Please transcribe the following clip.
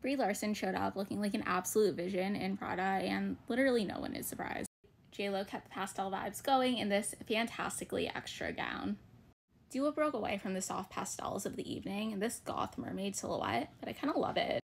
Brie Larson showed up looking like an absolute vision in Prada, and literally no one is surprised. JLo kept the pastel vibes going in this fantastically extra gown. Dua broke away from the soft pastels of the evening in this goth mermaid silhouette, but I kind of love it.